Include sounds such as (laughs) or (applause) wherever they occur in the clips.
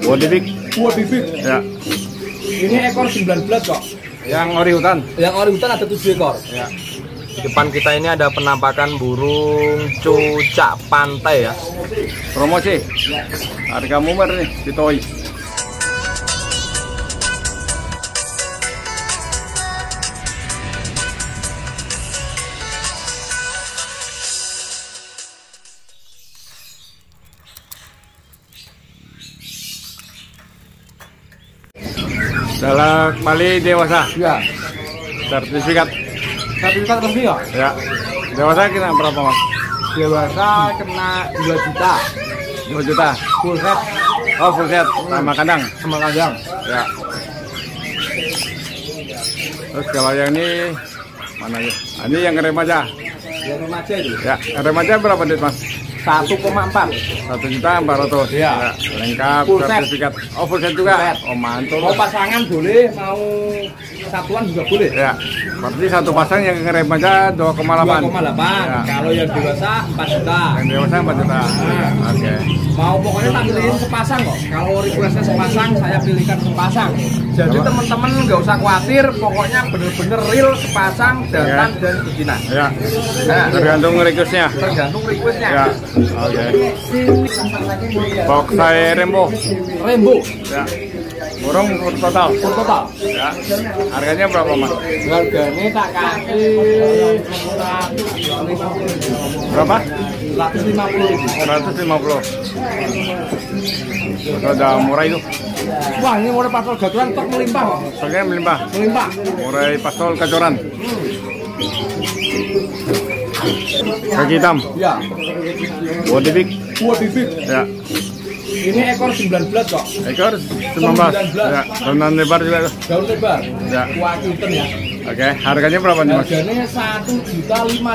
Body big. Wah bibit. Ya. Ini ekor 19 kok. Yang ori hutan. Yang ori hutan ada 7 ekor. Ya. Di depan kita ini ada penampakan burung cucak pantai ya. Promosi. Harga murah nih di Toy. Dalam kembali dewasa Ya. sertifikat Sertifikat resmi ya. ya dewasa kita berapa mas? Dewasa kena 2 juta. 2 juta Full set oh full set sama kandang sama kandang. ya terus kalau yang ini mana ya ini yang remaja Yang remaja itu. ya yang remaja berapa duit mas 1,4. satu juta empat ratus Iya. lengkap Full set. sertifikat oh full set juga set. oh mantul Mau pasangan boleh, mau satuan juga boleh. ya berarti satu pasang yang remaja 2,8 2,8. Ya. Kalau yang dewasa 4 juta. yang dewasa 4 juta oke Mau pokoknya tak pilihin sepasang kok. Kalau requestnya sepasang, saya pilihkan sepasang. Jadi teman-teman nggak usah khawatir, pokoknya bener-bener real sepasang jantan Ya. dan betina. ya Nah, tergantung requestnya. tergantung requestnya. ya oke. Box saya rembo. Rainbow, ya burung total. Full total. ya harganya berapa mas? Harganya tak kasih. 150 berapa 150 150 Udah murah itu Wah ini mulai pasal gaturan tok melimpah kok. Soalnya melimpah Melimpah. Murai pasol kacoran Kaki hitam Ya. Body big Dua bibit. Ya Ini ekor 19 kok. Ekor 19 Ya Daun lebar juga Daun lebar. Ya Kuah hitam ya. Oke Harganya berapa nih mas? Harganya satu juta lima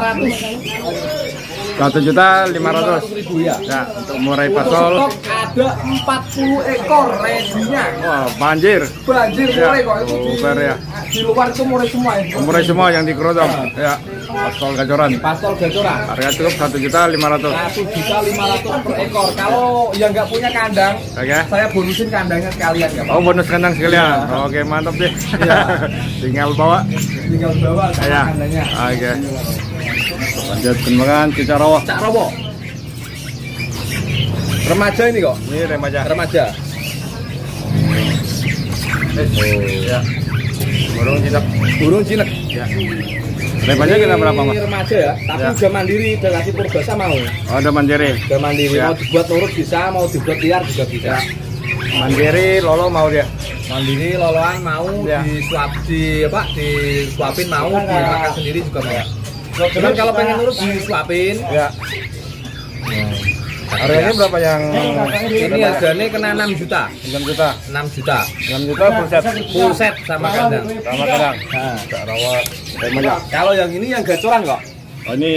ratus. 1 juta 500 ribu ya. Ya Untuk murai pasol stok ada 40 ekor redinya. Wah banjir Banjir Ya, mulai kok itu di, ya. di luar itu mulai semua ya. Murai semua yang di Kerodong Ya Pasol kacoran Pastol gacoran. Harga cukup 1 juta 500 Satu juta lima ratus per ekor. Kalau yang nggak punya kandang, Oke saya bonusin kandangnya sekalian ya. Pak. Oh bonus kandang sekalian. Oke mantap deh. Iya. (laughs) Tinggal bawa. Tinggal bawa sama Ya. kandangnya. Oke. Lanjut kembangkan cica rawa. Remaja ini kok. Ini remaja. Remaja. Ya. Burung citak. Burung jinek. Ya. Remaja kita berapa mas? Remaja ya, tapi Ya. udah mandiri kasih purbasa mau. Oh, ada mandiri. Udah mandiri, Ya. mau dibuat nurut bisa, mau dibuat liar juga bisa. Mandiri lolo mau dia. Mandiri loloan mau Ya. disuap di apa? Disuapin mau, dimakan sendiri juga mau. Cuman kalau pengen nurut disuapin. Ya. Harganya berapa yang Ini harganya kena 6 juta. 6 juta? 6 juta. 6 juta full set. Full set sama kandang. Sama kadang. Nah, Cica rawa. Remaja. kalau yang ini yang gacoran kok. Oh, ini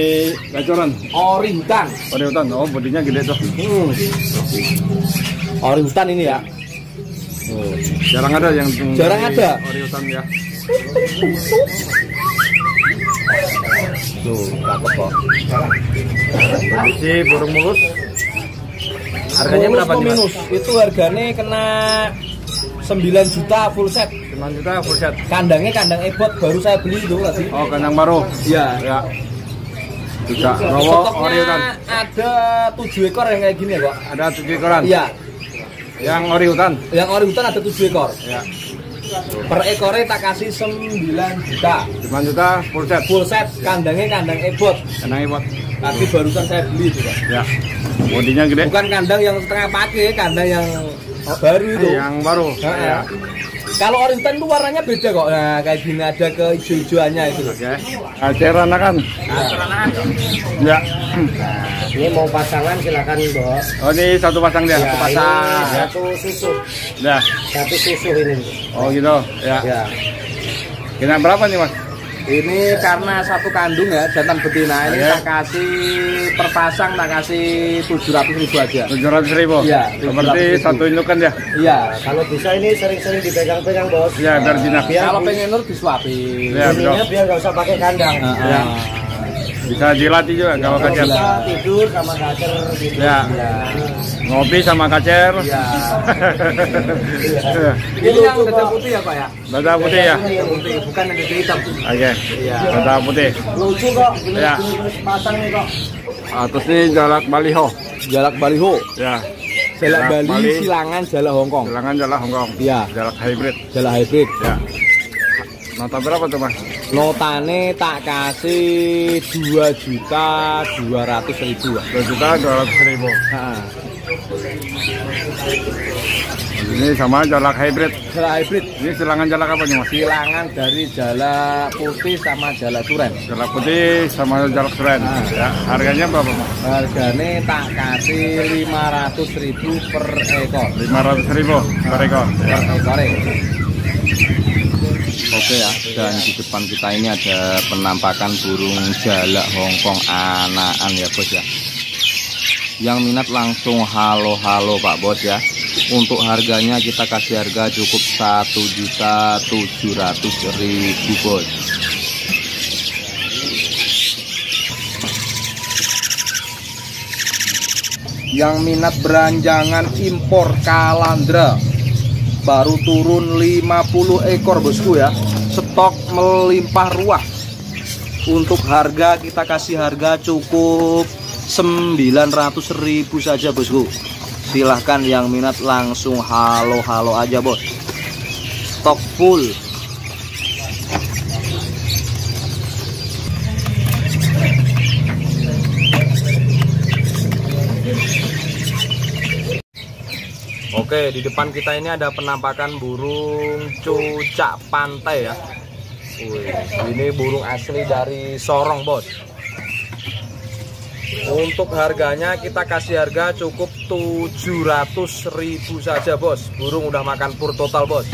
gacoran. Ori hutan. Ori hutan. Oh, bodinya gede tuh. Hmm. Ori hutan ini ya. Oh, jarang ada yang Jarang ada. Ori hutan ya. (laughs) Tuh, kok. Kondisi burung mulus. Harganya Bonus berapa nih, minus? Itu harganya kena 9 juta full set. 9 juta full set. Kandangnya kandang ebot baru saya beli itu nggak sih? Oh, kandang baru. Iya. Ya. Juga rowo ori hutan. Stoknya ada 7 ekor yang kayak gini ya kok. Ada tujuh ekoran. Iya. Yang ori hutan. Yang ori hutan ada 7 ekor. Ya. Per ekornya tak kasih 9 juta. 9 juta full set. Full set kandangnya kandang ebot. Kandang buat. Tapi barusan saya beli itu kok. Ya. Bodinya gede. Bukan kandang yang setengah pakai, kandang yang baru itu. Yang baru. Ya, Ya. Kalau orientan itu warnanya beda kok. Nah, kayak gini ada ke hijau-hijauannya itu. Oke. Acer anakan. Ya. Ini mau pasangan silakan bos. Oh, ini satu pasang dia. Ya, Satu ini pasang. Ya. satu susu, Ya. satu susu ini. Oh, gitu. Ya. Ya. Kena berapa nih, Mas? Ini karena satu kandung ya, jantan betina ini Oke. tak kasih per pasang tak kasih 700 ribu aja. 700 ribu. Iya, Seperti 700.000. satu indukan ya. Iya. Kalau bisa ini sering-sering dipegang-pegang bos. Ya, biar jinak. Kalau pengen nur disuapin. Ya, biar nggak usah pakai kandang. Ya. Bisa dilatih juga kalau kacer. Bisa tidur sama kacer tidur. Ya. Ngopi sama kacer. Iya. (laughs) Ini yang dada putih ya Pak ya? Dada putih ya. Dada putih, bukan yang hitam. Oke. Dada putih. Lucu kok, Ya. pasang nih kok. Atas ini jalak baliho. Jalak baliho, Ya. jalak Jalak Bali, Bali. silangan jalak Hongkong. Silangan jalak Hongkong. Iya. Jalak hybrid. Jalak hybrid. Ya. Nota berapa tuh mas? Notane tak kasih 2 juta 200 ribu. Pak. Dua juta dua ratus ribu. Ini sama jalak hybrid. Jalak hybrid. Ini silangan jalak apa nih mas? Silangan dari jalak putih sama jalak turen. Jalak putih sama jalak suren. Ya. Harganya berapa mas? Harganya tak kasih 500 ribu per ekor. Lima ratus ribu per ekor. Per ekor. Oke ya, dan di depan kita ini ada penampakan burung jalak Hongkong anakan ya bos ya. Yang minat langsung halo-halo Pak Bos ya. Untuk harganya kita kasih harga cukup satu juta tujuh ratus ribu bos. Yang minat beranjangan impor kalandra baru turun 50 ekor bosku ya. Stok melimpah ruah. Untuk harga kita kasih harga cukup 900.000 saja bosku. Silahkan yang minat langsung halo-halo aja bos. Stok full Oke, di depan kita ini ada penampakan burung cucak pantai ya. Wih, ini burung asli dari Sorong, Bos. Untuk harganya kita kasih harga cukup 700.000 saja, Bos. Burung udah makan pur total, Bos.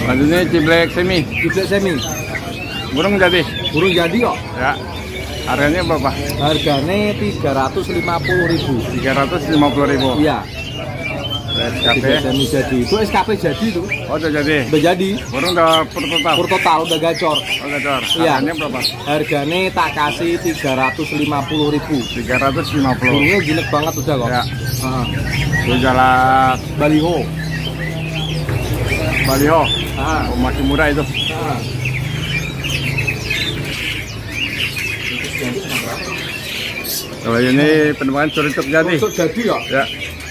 Selanjutnya ciblek semi. Juga semi. Burung jadi. Burung jadi kok. Ya. Harganya berapa? Harganya 350.000. Tiga ratus lima puluh ribu. Iya, SKP. semi jadi. Itu SKP jadi tuh. Oh udah jadi. Udah jadi. Burung udah pur total. Pur total udah gacor. Oh gacor. Iya. Harganya berapa? Harganya tak kasih 350.000. Tiga ratus lima puluh. Burungnya jinak banget udah kok. Ya. Heeh. Itu jalak Baliho. baliho. Ah, Oh, masih murah itu. ah. Kalau ini penemuan curituk jadi. Tusuk jadi kok. Ya.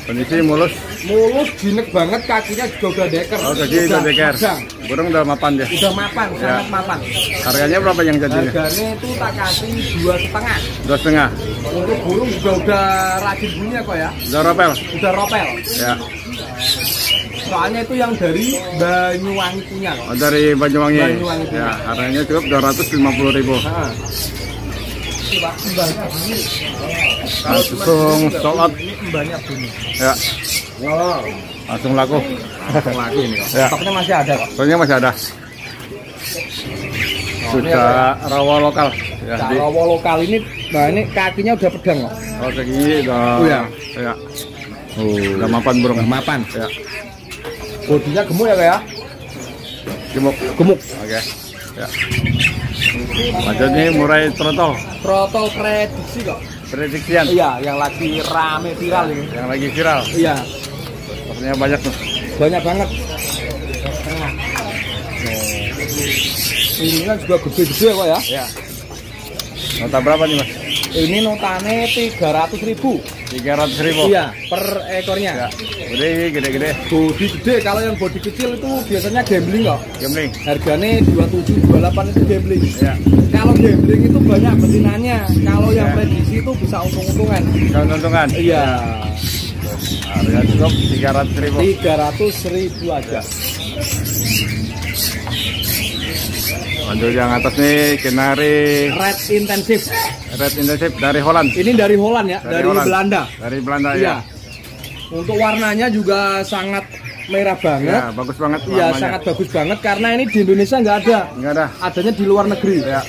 Kondisi mulus. Mulus jinak banget kakinya juga udah deker. Oh kaki udah deker. Udah, Burung udah mapan ya. udah mapan, Ya. sangat mapan. Harganya berapa yang jadinya? Harganya itu tak kasih dua setengah. Dua setengah. Untuk burung juga udah rajin bunyinya kok ya. Udah ropel. Udah ropel. Ya. Soalnya itu yang dari Banyuwangi punya. Oh, dari Banyuwangi. Banyuwangi. Ya. Harganya cukup dua ratus lima puluh ribu. Nah. Ini, Pak, mbahnya bunyi. Langsung. Ini mbahnya bunyi. Ya. Wow. Langsung laku. Langsung lagi ini kok. Ya. Stoknya masih ada kok. Soalnya masih ada. Sudah rawa lokal. Ya. Di, Cara lokal ini, nah ini kakinya udah pedang kok. oh segini udah. Oh, ya. Ya. Oh, Udah mapan burung. udah mapan. Ya. Bodinya gemuk ya kayak? Gemuk. Gemuk. Oke. Ya. Nih murai trotol. Protol prediksi kok. Prediksian. Iya, yang lagi rame viral ini. Yang lagi viral. Iya, Sepertinya banyak tuh. banyak banget. Ini kan juga gede-gede kok ya. Ya. Nota berapa nih mas? Ini notane 300 ribu. Tiga ratus ribu. Iya, per ekornya. Ya. Gede, gede-gede. Bodi gede, kalau yang bodi kecil itu biasanya gambling kok. Gambling. Harganya 27, 28 itu gambling. Ya. Kalau gambling itu banyak betinannya. Kalau yang Ya. prediksi itu bisa untung-untungan. Kalau untungan. Iya, Harga cukup tiga ratus ribu. 300 ribu aja. Lanjut yang atas nih kenari Red intensif. Red intensif dari Holland. Ini dari Holland ya, Dari dari, Holland. Belanda. Dari Belanda Iya. ya. Untuk warnanya juga sangat merah banget. Ya, bagus banget Iya, sangat bagus banget karena ini di Indonesia nggak ada. Enggak ada. Adanya di luar negeri. Ya.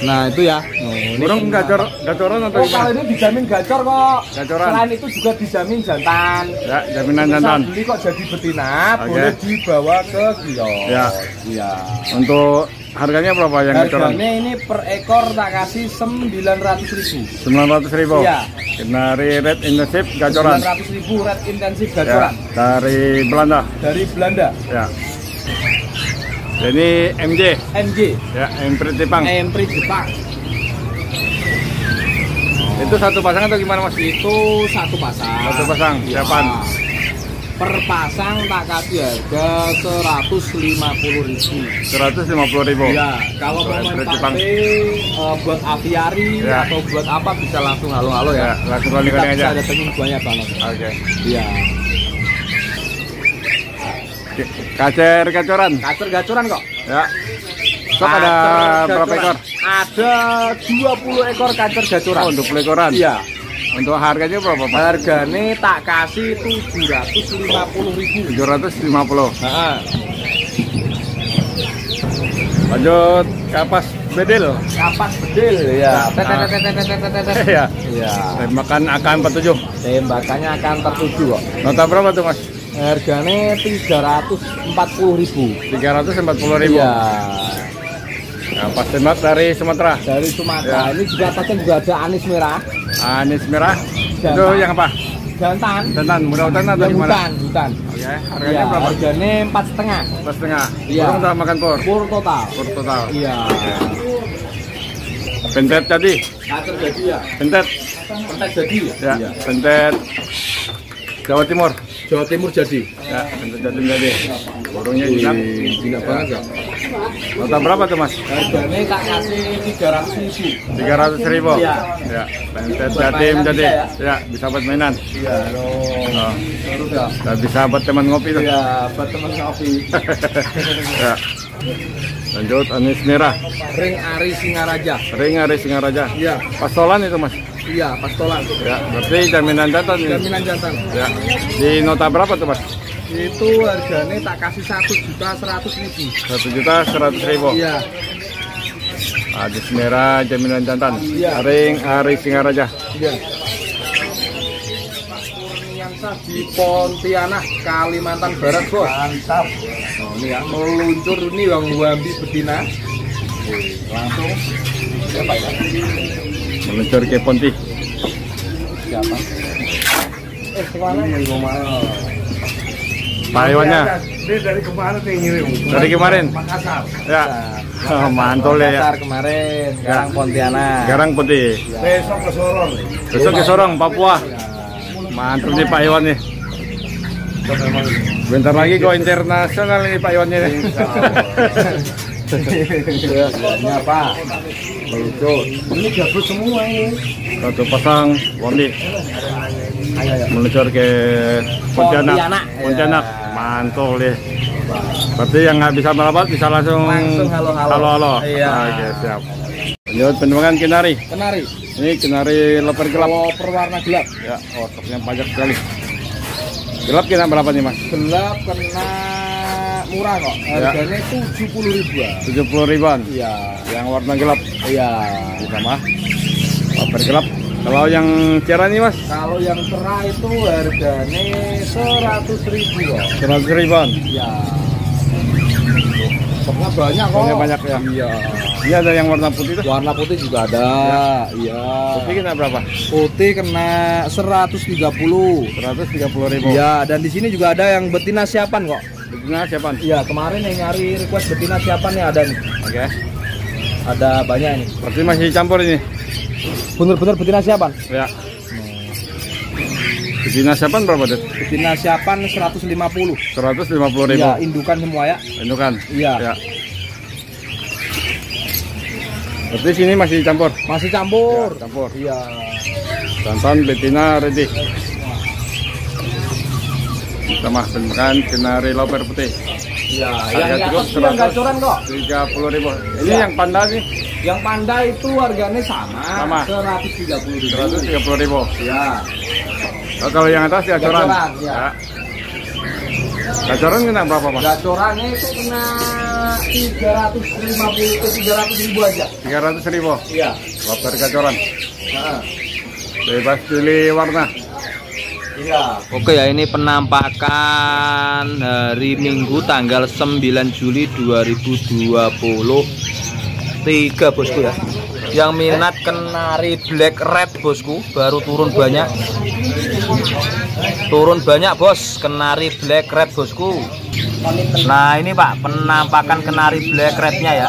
Nah, itu ya. Oh, ini Burung gacor gacoran atau Oh, kalau ini dijamin gacor kok. Gacoran. Selain itu juga dijamin jantan. Ya, jaminan Bisa jantan. beli kok jadi betina, Oke. boleh dibawa ke kios. Ya. Iya. Untuk harganya berapa yang? Harganya ini per ekor tak kasih 900 ribu. 900 ribu. Iya. Kenari red intensif gacoran. 900 ribu red intensif Ya, gacoran dari Belanda. dari Belanda. Ya. Ini MJ. MJ, Ya, Emprit Jepang. Empri Jepang. Itu satu pasang atau gimana Mas? Itu satu pasang. Satu pasang, Ya. Per pasang tak kasih harga 150 ribu. 150 ribu. Ya, kalau mau Emprit main Jepang. pate, eh, buat aviari Ya. atau buat apa bisa langsung halo-halo Ya, ya. langsung Kita kali-kali bisa aja. datengin banyak banget. Oke. Iya. Kacer gacoran. Gacor-gacoran kok. Ya. Stok ada Kacer berapa gacoran. ekor? Ada 20 ekor kacer gacoran. Oh, untuk pelekoran. Iya. Untuk harganya berapa, Pak? Harganya tak kasih 750 ribu. 750. Nah, Lanjut kapas bedil. kapas bedil ya. Nah. ya. Iya. Tembakan AK47. Tembakannya akan tertuju kok. Nota berapa tuh, Mas? Harganya 340 ribu. 340 ribu. Iya. Kapas tembak dari Sumatera. Dari Sumatera. Ya. Ini juga atasnya juga ada anis merah. Anis merah. Jantan. Itu yang apa? Jantan. Jantan, muda hutan atau Yang gimana? hutan, hutan. Oke, Iya, harganya berapa? harganya empat setengah. Pas setengah. Iya. Burung udah makan pur. Pur total. Pur total. Iya. Pentet tadi. Kacer jadi ya. Pentet. Pentek jadi ya. Ya, Iya. pentet Jawa Timur. Jawa Timur jadi. Ya, pentet Jatim tadi. Burungnya jinak. Jinak banget ya. Nota berapa tuh, Mas? Harganya tak kasih 300 ribu. 300 ribu. Iya. Ya, pentet jadi. bisa ya? Ya, bisa buat mainan. Iya, loh. Oh. Dan bisa buat teman ngopi tuh. Iya, buat teman kopi. (laughs) ya. Lanjut Anis merah. Ring Ari Singaraja. Ring Ari Singaraja. Iya, Pastolan itu, Mas. iya, pastolan. Ya, berarti jaminan jantan. Jaminan jantan. Ya. Di nota berapa tuh, Mas? Itu harganya tak kasih satu juta seratus ribu. 1 juta 100 ribu. Iya, Anis merah jaminan jantan. Iya. Ring Ari Singaraja. iya. Di Pontianak, Kalimantan Barat, Bos. Mantap. Oh, ini ya, meluncur ini yang Wambi betina. Langsung. Siapa ya? Meluncur ke Ponti. Siapa? Eh, ke mana? Ini? Pak Iwannya. Dia dari kemarin nih ngirim. Dari kemarin. Makassar. Ya. Oh, (laughs) mantul ya. Makassar kemarin, sekarang Pontianak. Sekarang Ponti. Besok ke Sorong. Besok ke Sorong, Papua. Mantul nih Pak Iwan nih. Bentar lagi go internasional nih Pak Iwan nih. Ini apa? Meluncur. Ini gabut semua ini. Satu pasang ayo. meluncur ke Pontianak. Pontianak. Pontianak. Ya. Mantul nih. Berarti yang nggak bisa merapat bisa langsung Langsung halo-halo. halo-halo. Iya. Oke, siap. Lanjut penebangan kinari. Kenari. Ini kinari leper gelap. Kalau perwarna gelap. Ya, otaknya pajak sekali. Gelap kena berapa nih Mas? Gelap kena murah kok. Harganya tujuh puluh ribuan. 70 ribuan. Iya. Yang warna gelap Iya. sama leper gelap. Kalau yang cerah nih Mas? Kalau yang cerah itu harganya seratus ribu kok. 100 ribuan. Iya. Stoknya banyak kok. Stoknya banyak ya? Iya. Ini ada yang warna putih tuh. Warna putih juga ada. Iya. Putih kena berapa? Putih kena 130. 130 ribu. Iya, dan di sini juga ada yang betina siapan kok. Betina siapa? Iya, kemarin yang nyari request betina siapan nih ada nih. Oke. Ada banyak ini. Berarti masih campur ini. Bener-bener betina siapan. Ya. Betina siapa berapa, Det? Betina siapan 150. 150 ribu. Iya, indukan semua ya. Indukan. Iya. Ya. Berarti sini masih campur. Masih campur. Ya, campur. Iya. Jantan betina ready. Sama makan kenari loper putih. Iya, yang di atas yang 100. gacoran kok. 30 ribu. Ini Iya. yang panda nih Yang panda itu harganya sama, Sama. 130 ribu. 130 ribu. Iya. Oh, kalau yang atas ya coran. Gacoran, ya. Ya. Gacoran kena berapa mas? Gacorannya itu kena 350 ke 300 ribu aja. 300 ribu. Iya. Lobster gacoran. Nah, Bebas pilih warna. Iya. Oke ya ini penampakan hari Minggu tanggal 9 Juli 2023 bosku ya. Yang minat kenari black red bosku baru turun banyak. Turun banyak bos kenari black red bosku. Nah ini pak penampakan kenari black rednya ya.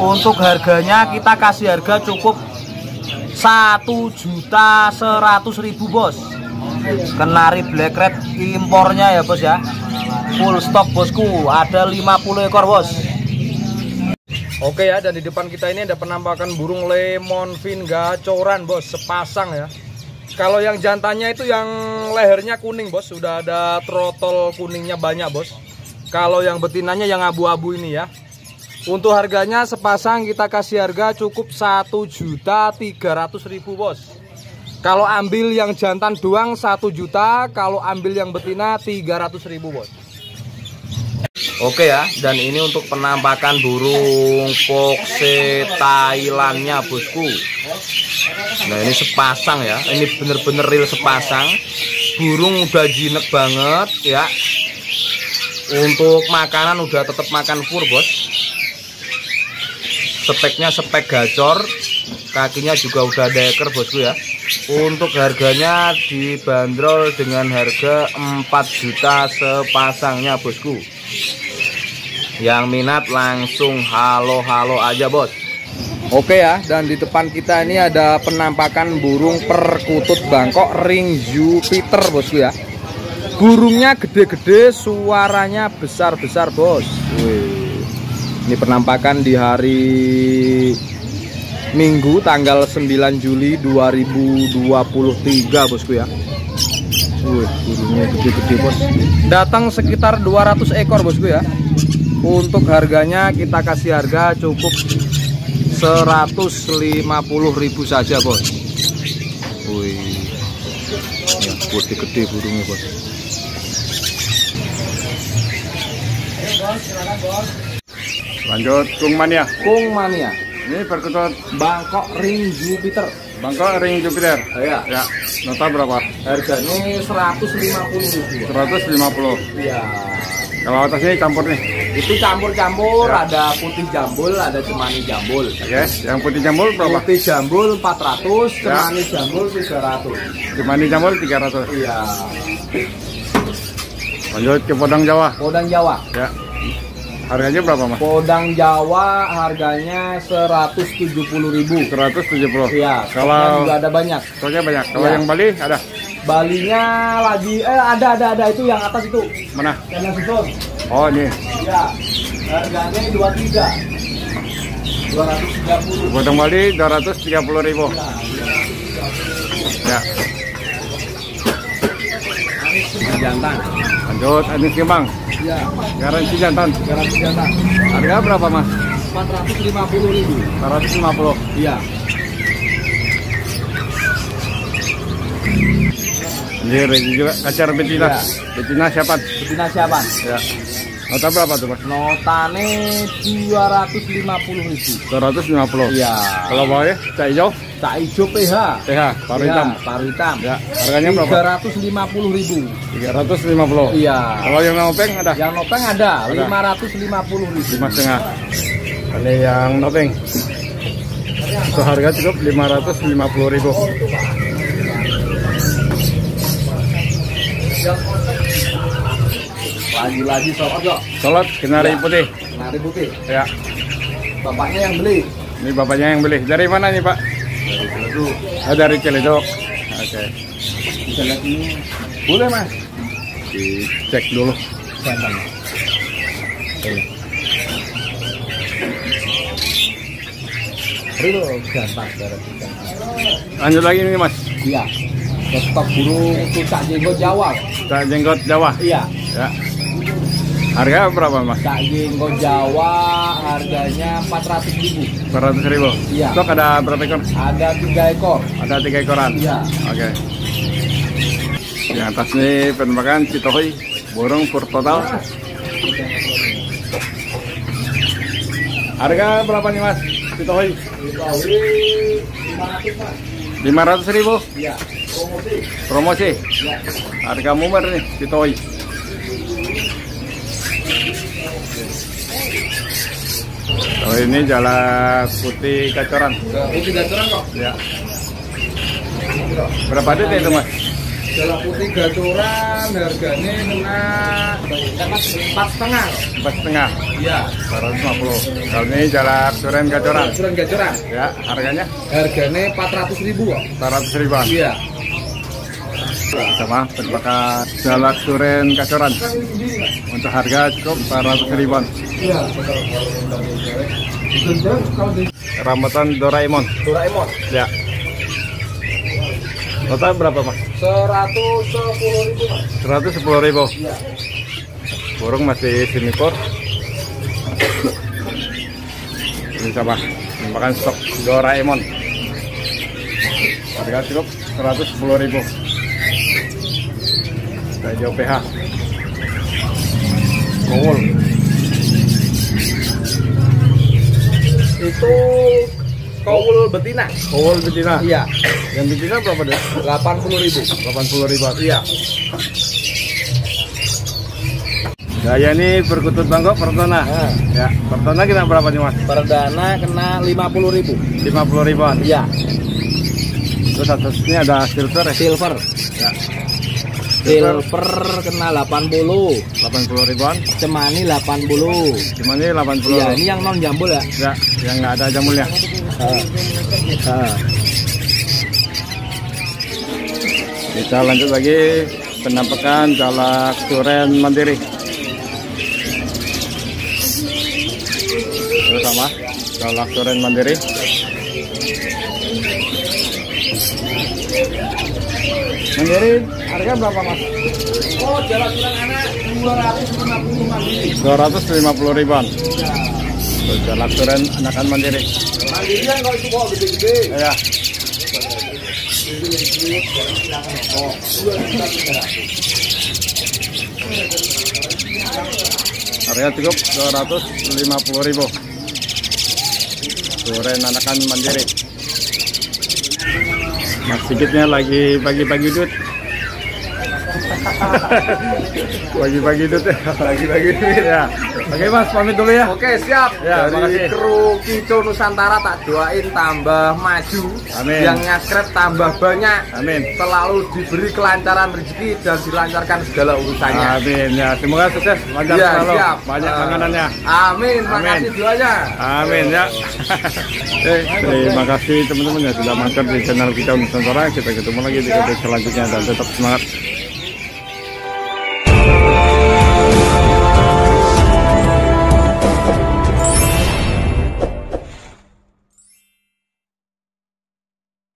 Untuk harganya kita kasih harga cukup satu juta seratus ribu bos kenari black red impornya ya bos ya full stock bosku ada 50 ekor bos Oke ya, dan di depan kita ini ada penampakan burung lemon fin gacoran, bos, sepasang ya. Kalau yang jantannya itu yang lehernya kuning, bos, sudah ada trotol kuningnya banyak, bos. Kalau yang betinanya yang abu-abu ini ya. Untuk harganya sepasang kita kasih harga cukup 1.300.000 bos. Kalau ambil yang jantan doang 1 juta, kalau ambil yang betina 300.000 bos. Oke ya, dan ini untuk penampakan burung foxe Thailandnya bosku. Nah ini sepasang ya, ini bener-bener real sepasang. Burung udah jinek banget ya. Untuk makanan udah tetap makan fur bos. Speknya spek gacor, kakinya juga udah ada eker bosku ya. Untuk harganya dibanderol dengan harga 4 juta sepasangnya bosku. Yang minat langsung halo-halo aja bos Oke ya, dan di depan kita ini ada penampakan burung perkutut Bangkok ring Jupiter bosku ya. Burungnya gede-gede, suaranya besar-besar bos. Ini penampakan di hari Minggu tanggal 9 Juli 2023 bosku ya. Wih, burungnya gede-gede bos. Datang sekitar 200 ekor bosku ya. Untuk harganya kita kasih harga cukup 150.000 saja bos Wih ya, gede-gede burungnya bos Lanjut Kung Mania. Kung mania Ini perkutut Bangkok ring Jupiter Bangkok ring Jupiter. ya Ya, nota berapa? harganya 150 ribu 150. iya Kalau atasnya campur nih. itu campur-campur Ya. ada putih jambul ada cemani jambul Oke, yang putih jambul berapa? putih jambul 400 Ya. cemani jambul 300 Cemani jambul 300. iya Lanjut ke Podang Jawa. Podang Jawa Ya. Harganya berapa, Mas? Podang Jawa harganya 170.000 170. Iya, Kalau juga ada banyak. stoknya banyak. Kalau Ya. yang Bali ada. Balinya lagi eh ada ada ada itu yang atas itu. Mana? Yang yang susun. Oh, ini. Ya. Harganya 23. 230. Podang Bali 230.000. Ya. Jantan. Lanjut Anis Kembang. Ya, Garansi jantan. garansi jantan. Harga berapa, Mas? 450.000. 150. Iya. Ini ini juga kacar betina. Ya. Betina siapa? Betina siapa? Ya. Nota berapa tuh, Mas? Notane 250.000. 250. Iya. Kalau bawahnya cak hijau, Tak hijau PH. TH, paru Iya, hitam. Paru hitam. Ya, harganya berapa? 350.000. 350. Iya. Kalau yang nopeng ada Yang nopeng ada, Ada. 550.000. lima setengah. Ini yang nopeng. Seharga cukup 550.000. Lagi-lagi sobat kok. Solot kenari Ya. putih. Nari putih. Ya. Bapaknya yang beli. Ini bapaknya yang beli. Dari mana nih, Pak? Oh, dari Ciledug. Oke. Bisa lihat ini. Boleh mas. Dicek dulu. Jantan. beres jantan. Lanjut lagi nih, Mas. Iya. Stok burung cucak jenggot Jawa. Cak jenggot Jawa. Iya. Ya. Harga berapa, Mas? Cak jenggot Jawa harganya 400 ribu. 400 ribu. Iya. Stok ada berapa ekor? Ada tiga ekor. Ada tiga ekoran. Iya. Oke. Di atas nih penembakan Citohoi. Burung per total. Harga berapa nih mas? Ditohoi. Lima ratus ribu. Iya, promosi. Promosi. Harga mumer nih ditohoi. Oh ini jalak putih kacoran. Putih gacoran kok. Ya. Berapa duit itu mas? Jala putih gacoran harganya kena empat setengah. Empat setengah. Iya. 450. Kalau ini jalak suren kacoran. Gacoran gacoran. Ya, harganya Harganya empat ratus ribu kok. 400 ribuan. Iya. Sama berbakat jalak suren kacoran. Untuk harga cukup 400 ribuan. Rambutan Doraemon. Doraemon Ya. Total berapa mas? seratus sepuluh ribu mas. 110 ribu. Iya. Burung masih sinipur. Ini sama makan stok Doraemon. Harga cukup 110 ribu. Kayak OPH. Kowul. Itu kowul betina. Kowul betina. Iya. Yang betina berapa deh? Delapan puluh ribu. 80 ribu. Iya. Gaya ini berkutut bangkok pertona. Nah, Ya, pertona kita berapa nih mas? perdana kena lima puluh ribu. 50 ribuan. Iya. Terus atasnya ada silver ya? Silver. Ya. Silver kena 80, 80 ribuan. cemani 80. Cuma ini 80 Iya, ini yang non jambul ya. Ya, yang nggak ada jamulnya. Ah. Kita lanjut lagi penampakan jalak suren mandiri. Terus sama jalak suren mandiri. Mandiri harga berapa mas? Oh, jalan-jalan anak 250 mandiri. 250 ribuan. Tuh, Jalak suren anakan mandiri. Mandirian kalau itu kok gede-gede. Ya. Harga cukup 250 ribu. Suren anakan mandiri. Mas Sigitnya lagi bagi-bagi duit. Bagi-bagi duit ya. Bagi-bagi duit ya. Oke Mas, pamit dulu ya. Oke, siap. Ya, Dari makasih. kru Kico Nusantara tak doain tambah maju. Amin. Yang ngaskrep tambah banyak. Amin. Selalu diberi kelancaran rezeki dan dilancarkan segala urusannya. Amin ya. Semoga sukses, lancar Iya, selalu. siap. Banyak Eh, makanannya. Amin. Terima Amin. kasih doanya. Amin ya. (laughs) Eh, terima kasih teman-teman yang sudah mampir di channel kita Nusantara. Kita ketemu lagi di video selanjutnya dan tetap semangat.